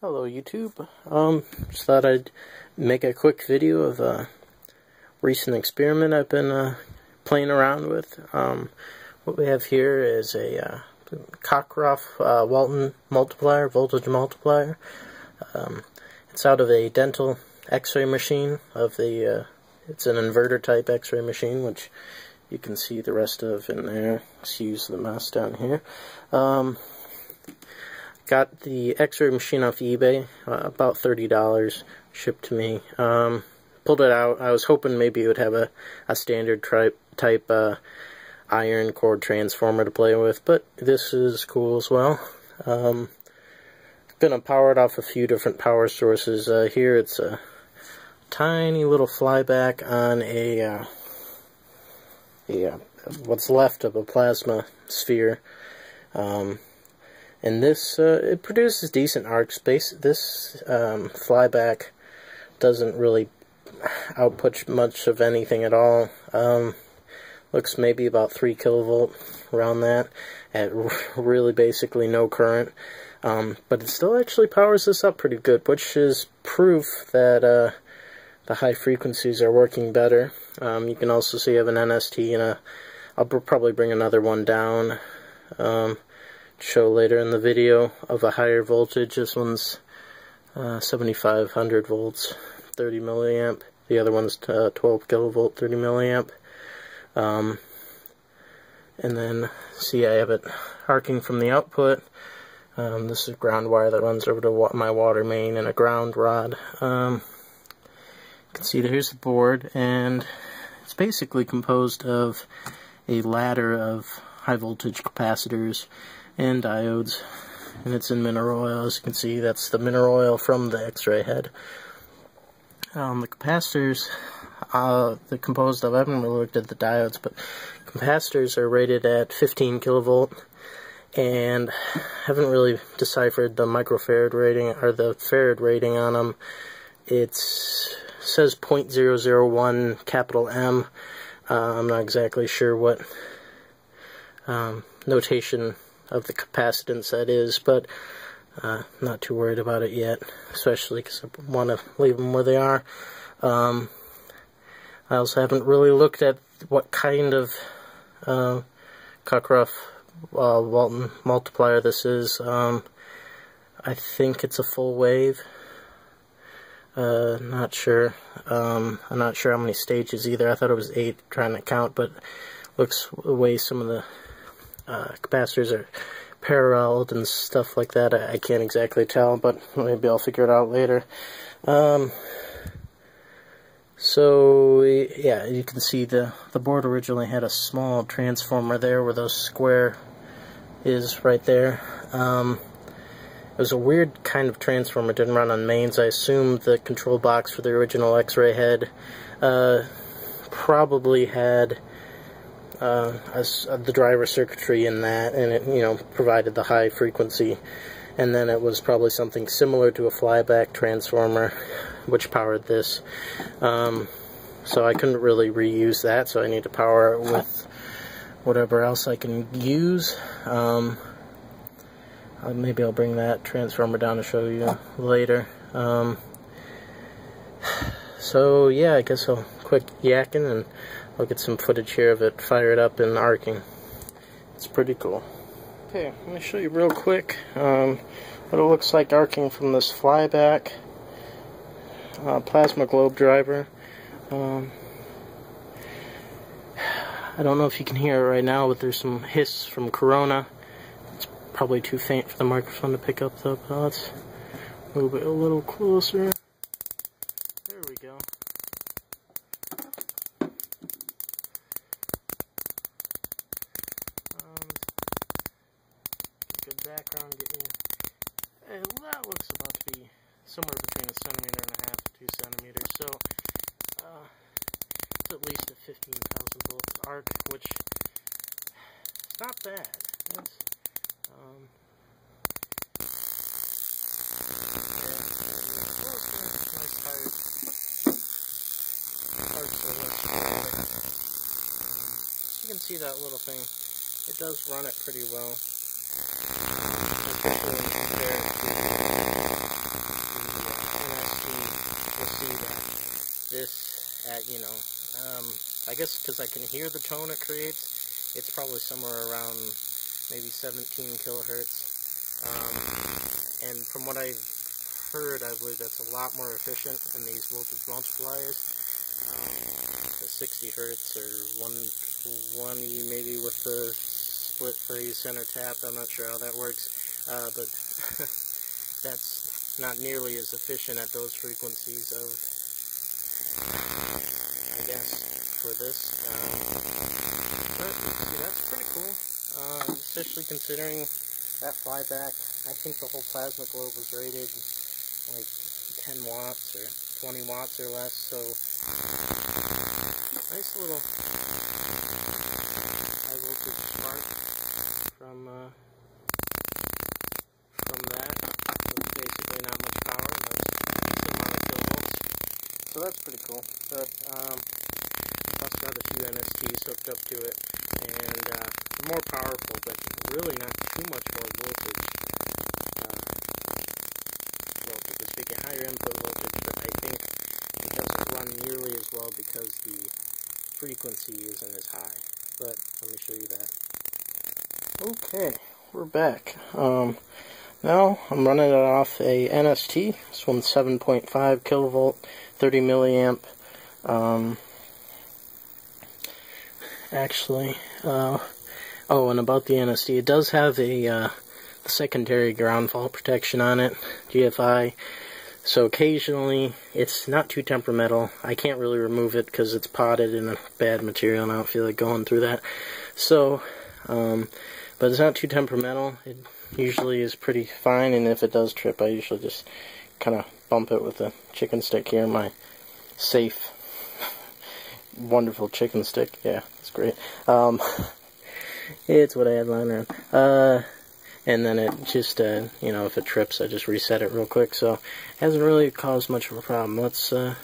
Hello YouTube. Um, just thought I'd make a quick video of a recent experiment I've been uh, playing around with. Um, what we have here is a uh, Cockcroft uh, Walton multiplier, voltage multiplier. Um, it's out of a dental x-ray machine of the, uh, it's an inverter type x-ray machine, which you can see the rest of in there. Excuse the mess down here. Um, Got the X-ray machine off eBay, uh, about $30 shipped to me. Um, pulled it out. I was hoping maybe it would have a, a standard type, type uh, iron core transformer to play with, but this is cool as well. Um, gonna power it off a few different power sources. Uh, here it's a tiny little flyback on a, uh, a uh, what's left of a plasma sphere. Um, and this, uh, it produces decent arc space. This um, flyback doesn't really output much of anything at all. Um, looks maybe about 3 kilovolt around that at really basically no current. Um, but it still actually powers this up pretty good, which is proof that uh, the high frequencies are working better. Um, you can also see I have an NST and a, I'll probably bring another one down. Show later in the video of a higher voltage. This one's uh, 7500 volts, 30 milliamp. The other one's uh, 12 kilovolt, 30 milliamp. Um, and then, see, I have it arcing from the output. Um, this is ground wire that runs over to wa my water main and a ground rod. Um, you can see here's the board, and it's basically composed of a ladder of high voltage capacitors and diodes and it's in mineral oil. As you can see that's the mineral oil from the x-ray head. Um, the capacitors uh, they're composed of I haven't really looked at the diodes but capacitors are rated at 15 kilovolt and haven't really deciphered the microfarad rating or the farad rating on them it says 0.001 capital M. Uh, I'm not exactly sure what um, notation of the capacitance that is, but uh, not too worried about it yet, especially because I want to leave them where they are. Um, I also haven't really looked at what kind of uh, Cockcroft uh, Walton multiplier this is. Um, I think it's a full wave. Uh, not sure. Um, I'm not sure how many stages either. I thought it was eight trying to count, but looks the way some of the uh, capacitors are paralleled and stuff like that. I, I, can't exactly tell, but maybe I'll figure it out later. Um, so, yeah, you can see the, the board originally had a small transformer there where the square is right there. Um, it was a weird kind of transformer. It didn't run on mains. I assume the control box for the original X-ray head uh, probably had uh, as uh, the driver circuitry in that, and it you know provided the high frequency. And then it was probably something similar to a flyback transformer, which powered this. Um, so I couldn't really reuse that, so I need to power it with whatever else I can use. Um, uh, maybe I'll bring that transformer down to show you later. Um, so yeah, I guess I'll quit yakking and I'll get some footage here of it fired up and arcing. It's pretty cool. Okay, let me show you real quick um, what it looks like arcing from this flyback uh, plasma globe driver. Um, I don't know if you can hear it right now, but there's some hiss from Corona. It's probably too faint for the microphone to pick up though, but let's move it a little closer. not bad. Um, you can see that little thing. It does run it pretty well. Especially compared to the you'll see that. This, at, you know, um, I guess because I can hear the tone it creates, it's probably somewhere around maybe 17 kilohertz. Um, and from what I've heard, I believe that's a lot more efficient in these voltage multipliers. Um, the 60 hertz or 120 maybe with the split phase center tap. I'm not sure how that works, uh, but that's not nearly as efficient at those frequencies of, I guess, for this. Um, but see, that's pretty cool, uh, especially considering that flyback. I think the whole plasma globe was rated like 10 watts or 20 watts or less, so nice little high voltage spark from uh, from that. With basically not much power, but. So that's pretty cool. But um, also got a few NSTs hooked up to it, and uh, more powerful, but really not too much more voltage. Uh, voltage. It's making higher input voltage, but I think it doesn't run nearly as well because the frequency isn't as high. But let me show you that. Okay, we're back. Um, now I'm running it off a NST. This one's 7.5 kilovolt, 30 milliamp. Um, actually, uh, oh, and about the NST, it does have a uh, secondary ground fault protection on it, GFI. So occasionally, it's not too temperamental. I can't really remove it because it's potted in a bad material, and I don't feel like going through that. So, um, but it's not too temperamental. It usually is pretty fine, and if it does trip, I usually just kind of bump it with a chicken stick here, my safe, wonderful chicken stick. Yeah, it's great. Um, it's what I had lying around. Uh, and then it just, uh, you know, if it trips, I just reset it real quick. So, it hasn't really caused much of a problem. Let's, uh,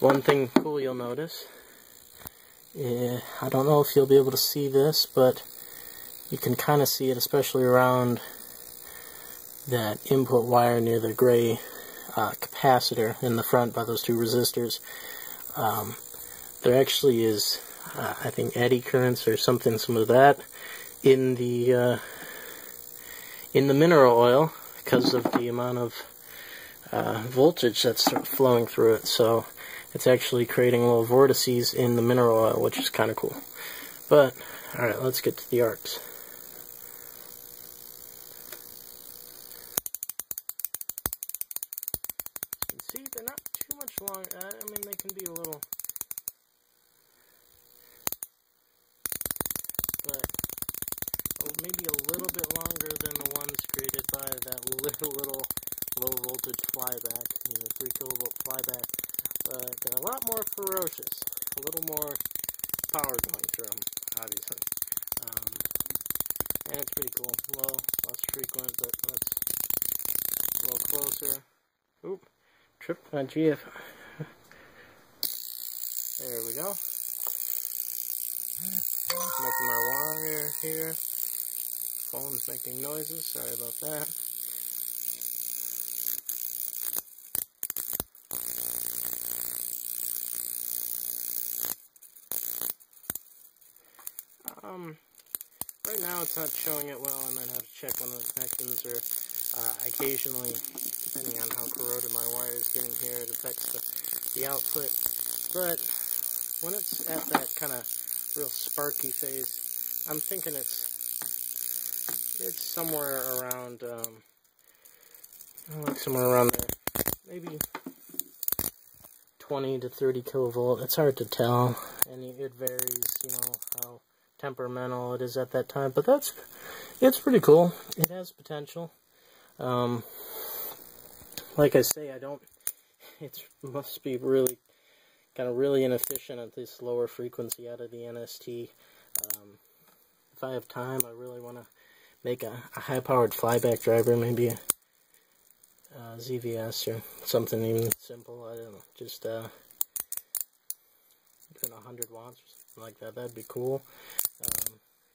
one thing cool you'll notice. Yeah, I don't know if you'll be able to see this, but you can kind of see it, especially around that input wire near the gray uh, capacitor in the front by those two resistors. Um, there actually is, uh, I think, eddy currents or something, some of that in the uh, in the mineral oil because of the amount of uh, voltage that's flowing through it. So it's actually creating little vortices in the mineral oil, which is kind of cool. But, alright, let's get to the arcs. see, they're not too much long. Uh, I mean, they can be a little... But, oh, maybe a little bit longer than the ones created by that little, low voltage flyback, you know, 3 kilovolt flyback. But a lot more ferocious, a little more power going through them, obviously. Um, and it's pretty cool. Low, less frequent, but that's a little closer. Oop tripped my GF. There we go. Making my wire here. Phone's making noises, sorry about that. Um, right now it's not showing it well. I might have to check one of the connections or uh, occasionally, depending on how corroded my wire is getting here, it affects the, the output. But when it's at that kind of real sparky phase, I'm thinking it's it's somewhere around, um, like somewhere around there, maybe 20 to 30 kilovolt. It's hard to tell, and it varies, you know, how temperamental it is at that time. But that's, it's pretty cool. It has potential. Um, like I say, I don't, it must be really, kind of really inefficient at this lower frequency out of the NST. Um, if I have time, I really want to make a, a high-powered flyback driver, maybe a, ZVS or something even simple, I don't know, just uh, even 100 watts or something like that, that'd be cool.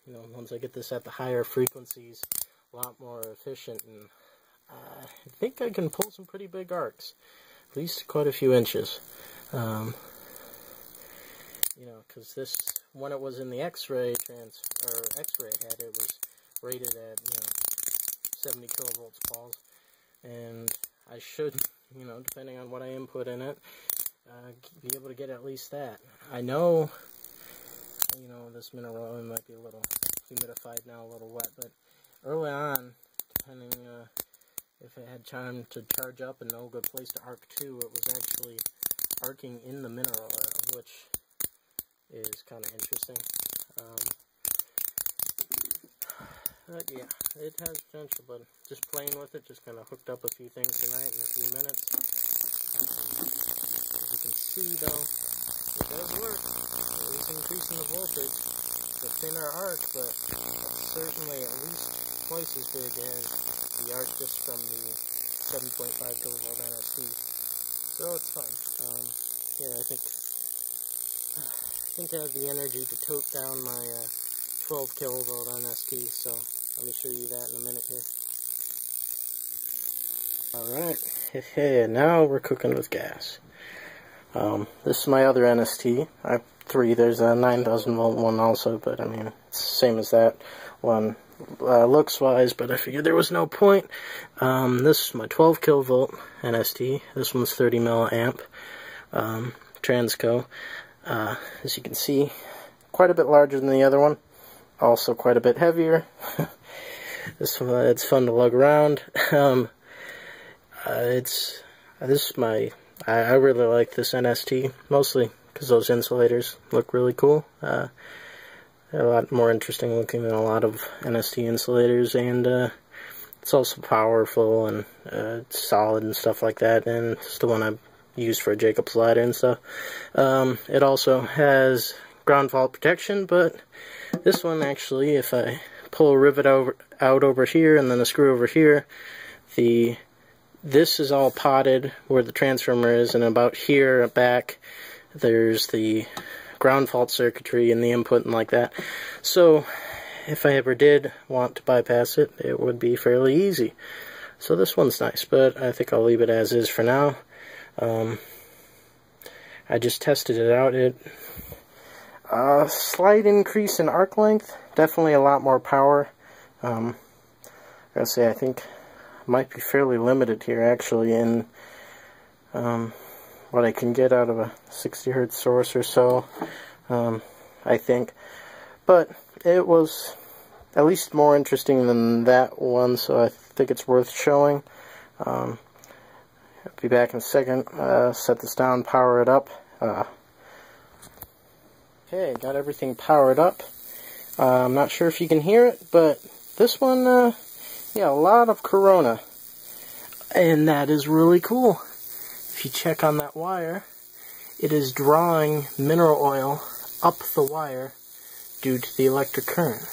You know, once I get this at the higher frequencies, a lot more efficient and I think I can pull some pretty big arcs. At least quite a few inches. Um, you know, because this, when it was in the X-ray trans, or X-ray head, it was rated at, you know, 70 kilovolts pulse, and I should, you know, depending on what I input in it, uh, be able to get at least that. I know, you know, this mineral oil might be a little humidified now, a little wet, but early on, depending uh, if it had time to charge up and no good place to arc to, it was actually arcing in the mineral oil, which is kind of interesting. Um, but yeah, it has potential, but just playing with it, just kind of hooked up a few things tonight in a few minutes. As you can see though, does work. It's increasing the voltage. It's a thinner arc, but certainly at least twice as big as the arc just from the 7.5 kilovolt NST. So it's fun. Um, yeah, I think I think I have the energy to tote down my uh, 12 kilovolt NST, so let me show you that in a minute here. Alright, hey, now we're cooking with gas. Um, this is my other NST. I have three. There's a 9000 volt one also, but I mean, same as that one uh, looks wise, but I figured there was no point. Um, this is my 12 kilovolt NST. This one's 30 milliamp um, Transco. Uh, as you can see, quite a bit larger than the other one. Also quite a bit heavier. this one, it's fun to lug around. Um, uh, it's this is my I, I, really like this NST mostly because those insulators look really cool. Uh, they're a lot more interesting looking than a lot of NST insulators, and uh, it's also powerful and uh, solid and stuff like that. And it's the one I used for Jacobs ladder and stuff. Um, it also has ground fault protection, but this one actually, if I pull a rivet over, out over here and then a screw over here, the this is all potted where the transformer is, and about here back, there's the ground fault circuitry and the input and like that. So, if I ever did want to bypass it, it would be fairly easy. So this one's nice, but I think I'll leave it as is for now. Um, I just tested it out. It a slight increase in arc length, definitely a lot more power. Um, I say, I think might be fairly limited here actually in um, what I can get out of a 60 hertz source or so. Um, I think, but it was at least more interesting than that one, so I think it's worth showing. Um, I'll be back in a second. Uh, set this down, power it up. Uh, okay, got everything powered up. Uh, I'm not sure if you can hear it, but this one, uh, yeah, a lot of Corona. And that is really cool. If you check on that wire, it is drawing mineral oil up the wire due to the electric current.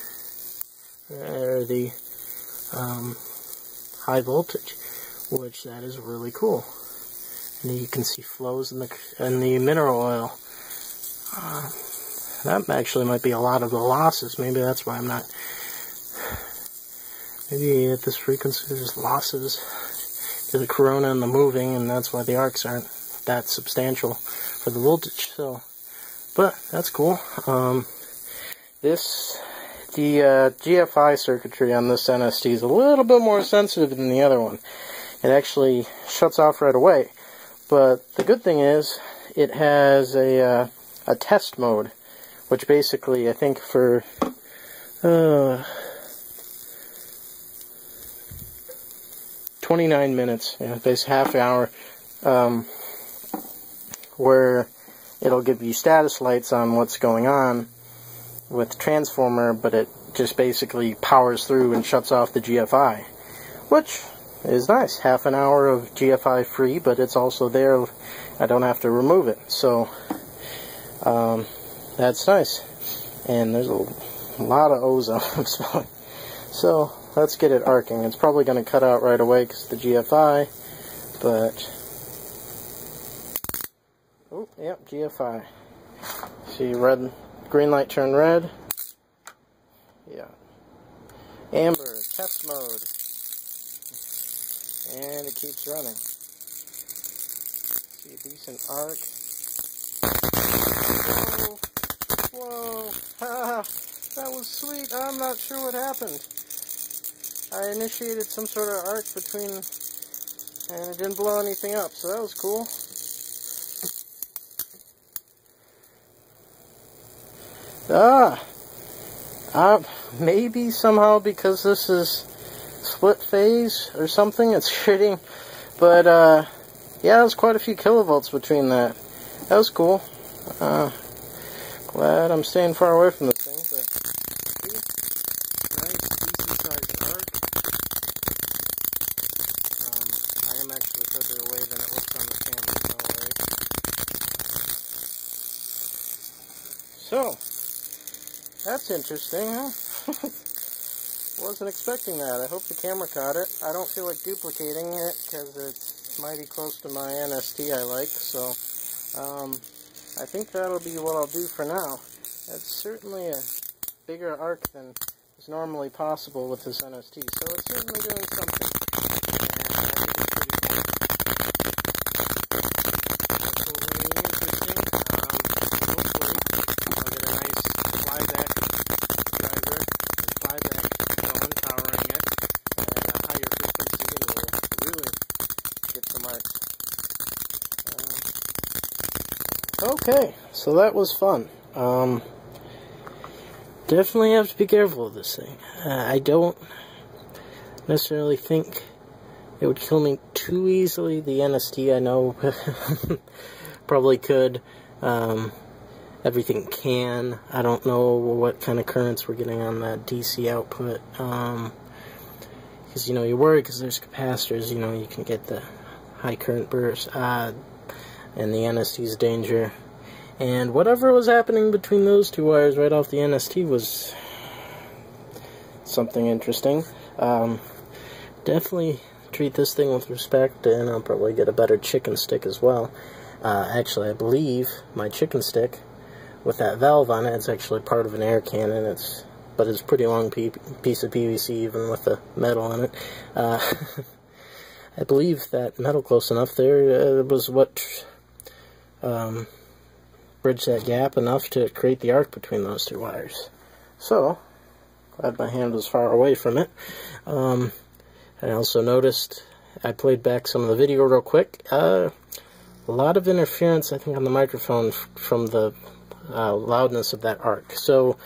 Or the um, high voltage which that is really cool. And you can see flows in the in the mineral oil. Uh, that actually might be a lot of the losses. Maybe that's why I'm not. Maybe at this frequency there's losses to the corona and the moving, and that's why the arcs aren't that substantial for the voltage. So, but that's cool. Um, this the uh, GFI circuitry on this NST is a little bit more sensitive than the other one it actually shuts off right away. But the good thing is, it has a, uh, a test mode, which basically, I think for, uh, 29 minutes, yeah, basically half an hour, um, where it'll give you status lights on what's going on with transformer, but it just basically powers through and shuts off the GFI, which is nice. Half an hour of GFI free, but it's also there. I don't have to remove it. So, um, that's nice. And there's a lot of ozone So, let's get it arcing. It's probably going to cut out right away because the GFI, but... Oh, yep, GFI. See, red, green light turn red. Yeah. Amber, test mode. And it keeps running. See a decent arc. Whoa. Ah, that was sweet. I'm not sure what happened. I initiated some sort of arc between, and it didn't blow anything up, so that was cool. Ah, uh, maybe somehow because this is split phase or something, it's shitting, but uh, yeah, there's quite a few kilovolts between that. That was cool. Uh, glad I'm staying far away from this thing, but see, nice decent sized arc. Um, I am actually further away than it looks on the camera, so that's interesting, huh? Wasn't expecting that. I hope the camera caught it. I don't feel like duplicating it because it's mighty close to my NST I like, so um, I think that'll be what I'll do for now. It's certainly a bigger arc than is normally possible with this NST, so it's certainly doing something. Okay, so that was fun. Um, definitely have to be careful with this thing. Uh, I don't necessarily think it would kill me too easily. The NST, I know, probably could. Um, everything can. I don't know what kind of currents we're getting on that DC output. Um, because, you know, you're worried because there's capacitors, you know, you can get the high current burst. Uh, and the NST's danger. And whatever was happening between those two wires right off the NST was something interesting. Um, definitely treat this thing with respect, and I'll probably get a better chicken stick as well. Uh, actually, I believe my chicken stick with that valve on it, it's actually part of an air cannon. It's but it's a pretty long piece of PVC even with the metal on it. Uh, I believe that metal close enough there uh, was what um, bridge that gap enough to create the arc between those two wires. So, glad my hand was far away from it. Um, I also noticed, I played back some of the video real quick, uh, a lot of interference, I think, on the microphone from the uh, loudness of that arc. So,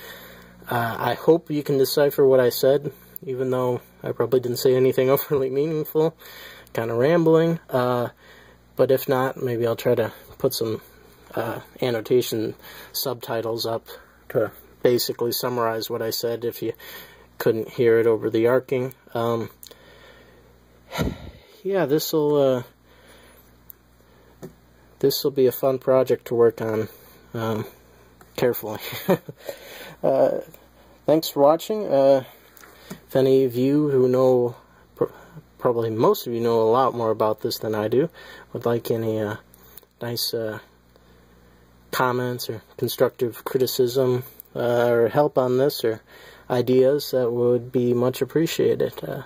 uh, I hope you can decipher what I said, even though I probably didn't say anything overly meaningful, kind of rambling. Uh, but if not, maybe I'll try to put some uh, annotation subtitles up to basically summarize what I said if you couldn't hear it over the arcing. Um, yeah, this will uh, this will be a fun project to work on um, carefully. uh, thanks for watching. Uh, if any of you who know, probably most of you know a lot more about this than I do, would like any uh, nice uh, comments or constructive criticism uh, or help on this or ideas, that would be much appreciated. Uh,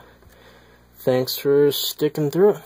thanks for sticking through it.